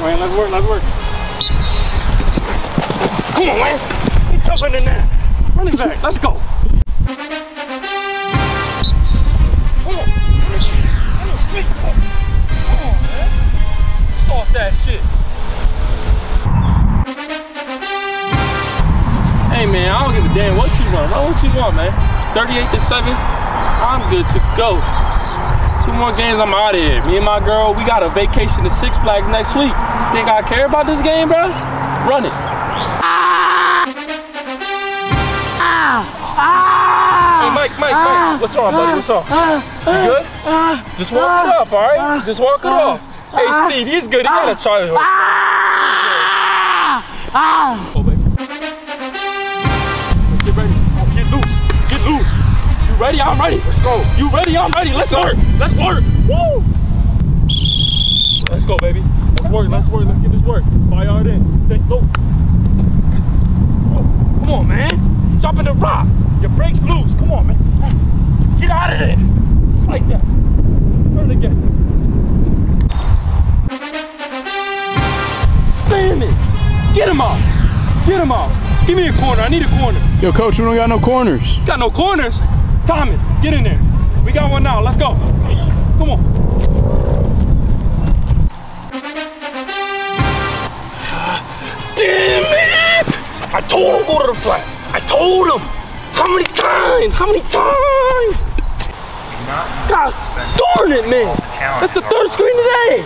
man. Let's work, let's work. Come on, man. Keep jumping in there. Running back, let's go. That shit. Hey man, I don't give a damn what you want. Run what you want, man. 38 to 7. I'm good to go. Two more games, I'm out of here. Me and my girl, we got a vacation to Six Flags next week. Think I care about this game, bro? Run it. Ah! Ah! Hey, Mike, Mike, Mike. What's wrong, buddy? What's wrong? You good? Just walk it off, all right? Just walk it off. Hey, Steve, he's good. He got a charge. Oh, ready? I'm ready. Let's go. You ready? I'm ready. Let's work. Let's work. Woo! Let's go, baby. Let's work. Let's work. Let's get this work. Fire hard in. Take low. Come on, man. Jump in the rock. Your brakes loose. Come on, man. Get out of there. Just like that. Turn it again. Damn it. Get him off. Get him off. Give me a corner. I need a corner. Yo, coach, we don't got no corners. Got no corners. Thomas, get in there. We got one now. Let's go. Come on. Damn it! I told him go to the flat. I told him. How many times? How many times? Gosh darn it, man. That's the third screen today.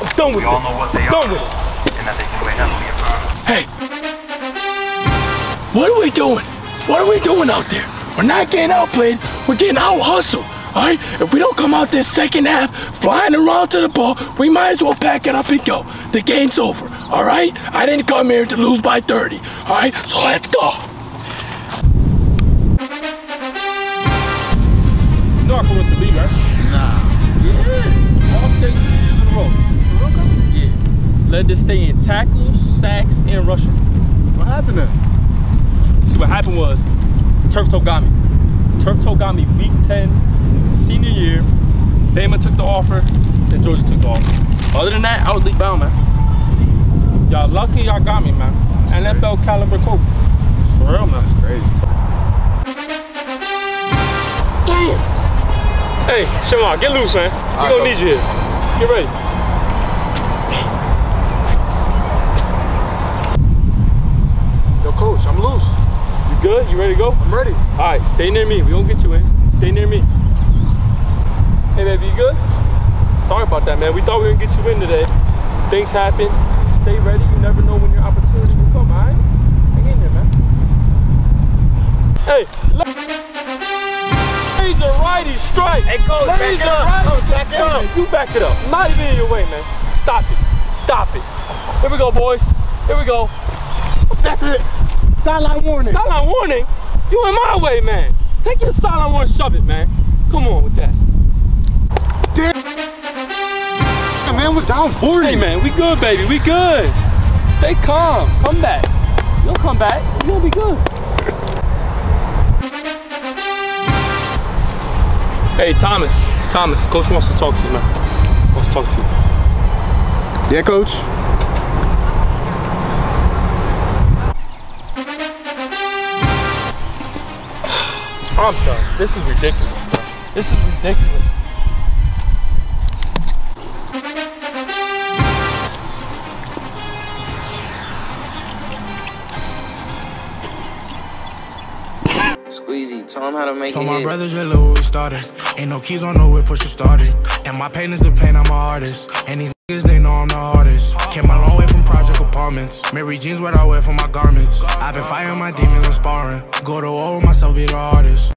I'm done with We all it. know what they Done are with it. and that they can wait up to get. Hey, what are we doing? What are we doing out there? We're not getting outplayed. We're getting out hustled. All right. If we don't come out this second half flying around to the ball, we might as well pack it up and go. The game's over. All right. I didn't come here to lose by 30. All right. So let's go. You know I can win the league, right? Nah. Yeah. All state in a row. Yeah. Led this stay in tackles, sacks, and rushing. What happened then? See what happened was Turf Toe got me. Turf Toe got me week 10, senior year. Bama took the offer, and Georgia took the offer. Other than that, I was league bound, man. Y'all lucky y'all got me, man. NFL caliber coach. For real, man. That's Crazy. Damn. Hey, Shamar, get loose, man. We gonna need you here. Get ready. Yo, coach, I'm loose. You good? You ready to go? I'm ready. All right, stay near me. We gonna get you in. Stay near me. Hey, baby, you good? Sorry about that, man. We thought we were gonna get you in today. Things happen. Stay ready. You never know when your opportunity will come, all right? Hang in there, man. Hey, le- laser righty strike. Hey, coach, back it up. Coach, back it Hey, up. You back it up. Not even in your way, man. Stop it. Stop it. Here we go, boys. Here we go. That's it. Sideline warning. Silent warning? You in my way, man. Take your silent warning, shove it, man. Come on with that. Damn, man, we're down 40. Hey, man, we good, baby. We good. Stay calm. Come back. You'll come back. You'll be good. Hey, Thomas. Thomas, coach wants to talk to you, man. Wants to talk to you. Yeah, coach. I'm done. This is ridiculous, bro. This is ridiculous. Squeezy, tell him how to make Told it my hit. brothers really where we started. Ain't no keys on no whip, push the starters. And my pain is the pain, I'm an artist. And these niggas, they know I'm the hardest. Came a long way from project apartments. Amiri jeans, what I wear for my garments. I've been fighting my demons and sparring. Go to war with myself, be the hardest.